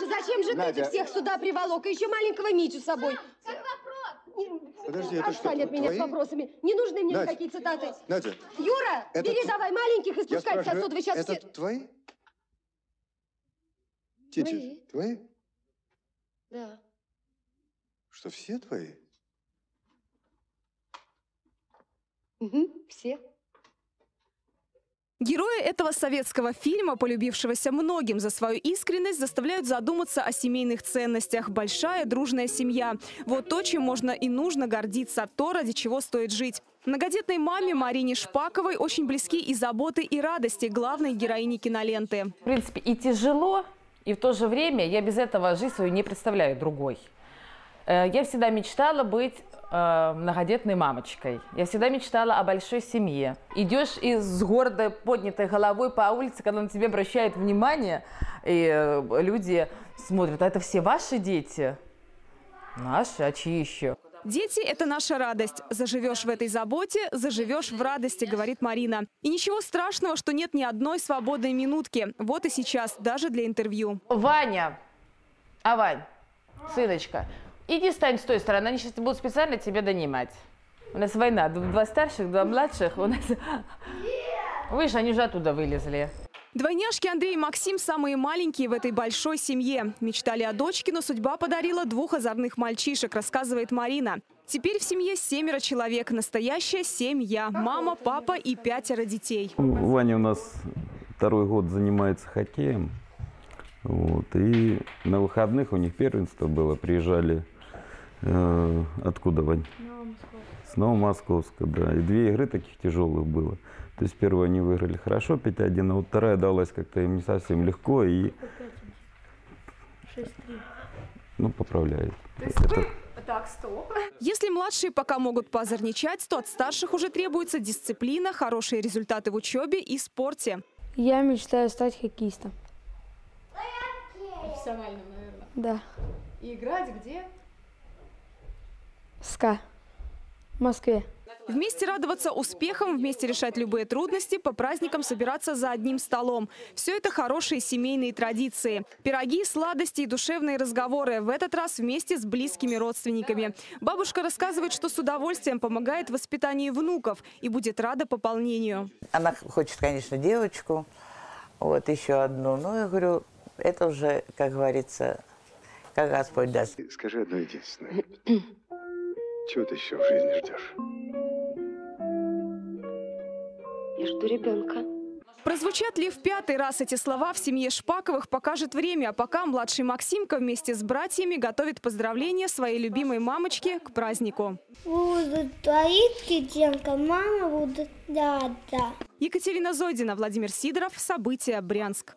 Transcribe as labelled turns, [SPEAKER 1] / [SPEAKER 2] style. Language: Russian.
[SPEAKER 1] Слушай, зачем же
[SPEAKER 2] Надя.
[SPEAKER 1] ты всех сюда приволок? И еще маленького Митю с собой.
[SPEAKER 2] Подожди, это что,
[SPEAKER 1] Отстань от меня
[SPEAKER 2] твои?
[SPEAKER 1] с вопросами. Не нужны мне
[SPEAKER 2] Надь.
[SPEAKER 1] никакие цитаты.
[SPEAKER 2] Надя,
[SPEAKER 1] Юра,
[SPEAKER 2] Это
[SPEAKER 1] бери
[SPEAKER 2] т-
[SPEAKER 1] давай маленьких и
[SPEAKER 2] я
[SPEAKER 1] спускайтесь
[SPEAKER 2] спрашиваю,
[SPEAKER 1] отсюда. Вы сейчас
[SPEAKER 2] это
[SPEAKER 1] все...
[SPEAKER 2] твои? Тити,
[SPEAKER 1] Мои.
[SPEAKER 2] твои?
[SPEAKER 1] Да.
[SPEAKER 2] Что, все твои?
[SPEAKER 1] Мгм, все.
[SPEAKER 3] Герои этого советского фильма, полюбившегося многим за свою искренность, заставляют задуматься о семейных ценностях. Большая дружная семья. Вот то, чем можно и нужно гордиться, то, ради чего стоит жить. Многодетной маме Марине Шпаковой очень близки и заботы, и радости главной героини киноленты.
[SPEAKER 4] В принципе, и тяжело, и в то же время я без этого жизнь свою не представляю другой. Э, Я всегда мечтала быть э, многодетной мамочкой. Я всегда мечтала о большой семье. Идешь и с гордо поднятой головой по улице, когда на тебя обращают внимание, и э, люди смотрят, а это все ваши дети? Наши, а чьи еще?
[SPEAKER 3] Дети – это наша радость. Заживешь в этой заботе, заживешь в радости, говорит Марина. И ничего страшного, что нет ни одной свободной минутки. Вот и сейчас, даже для интервью.
[SPEAKER 4] Ваня, а Вань, сыночка, иди стань с той стороны, они сейчас будут специально тебя донимать. У нас война, два старших, два младших, у нас... Видишь, они уже оттуда вылезли.
[SPEAKER 3] Двойняшки Андрей и Максим самые маленькие в этой большой семье. Мечтали о дочке, но судьба подарила двух озорных мальчишек, рассказывает Марина. Теперь в семье семеро человек. Настоящая семья. Мама, папа и пятеро детей.
[SPEAKER 5] Ваня у нас второй год занимается хоккеем. Вот, и на выходных у них первенство было. Приезжали э, откуда, Вань? С Новомосковска, да. И две игры таких тяжелых было. То есть первую они выиграли хорошо, 5-1, а вот вторая далась как-то им не совсем легко и... Ну, поправляет. Это-
[SPEAKER 3] Если младшие пока могут позорничать, то от старших уже требуется дисциплина, хорошие результаты в учебе и спорте.
[SPEAKER 6] Я мечтаю стать хоккеистом.
[SPEAKER 7] Профессиональным, наверное.
[SPEAKER 6] Да.
[SPEAKER 7] И играть где?
[SPEAKER 6] СКА. В Москве.
[SPEAKER 3] Вместе радоваться успехам, вместе решать любые трудности, по праздникам собираться за одним столом. Все это хорошие семейные традиции. Пироги, сладости и душевные разговоры. В этот раз вместе с близкими родственниками. Бабушка рассказывает, что с удовольствием помогает в воспитании внуков и будет рада пополнению.
[SPEAKER 8] Она хочет, конечно, девочку, вот еще одну. Ну, я говорю, это уже, как говорится, как Господь даст.
[SPEAKER 2] Скажи одно единственное. Чего ты еще в жизни ждешь?
[SPEAKER 1] Я жду ребенка.
[SPEAKER 3] Прозвучат ли в пятый раз эти слова в семье Шпаковых, покажет время. А пока младший Максимка вместе с братьями готовит поздравления своей любимой мамочке к празднику.
[SPEAKER 9] Будут твои детенка, мама будет, да, да.
[SPEAKER 3] Екатерина Зойдина, Владимир Сидоров. События. Брянск.